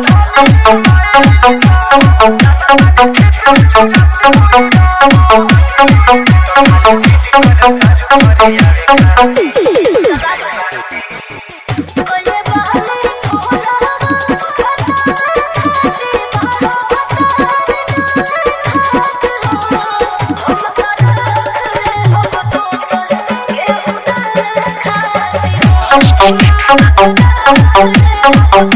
oh, oh, oh. Mic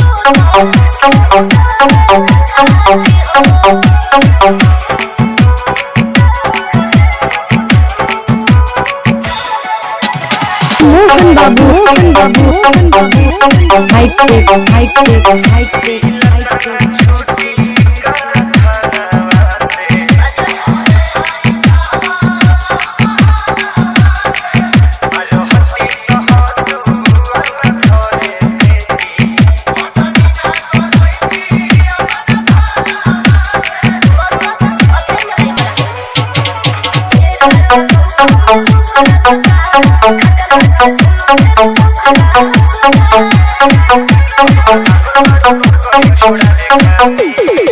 pick, mic pick, mic pick, mic pick. Hey.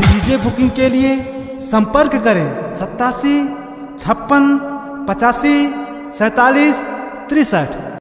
DJ booking के लिए संपर्क करें सत्तासी छप्पन पचासी सैतालीस तिरसठ।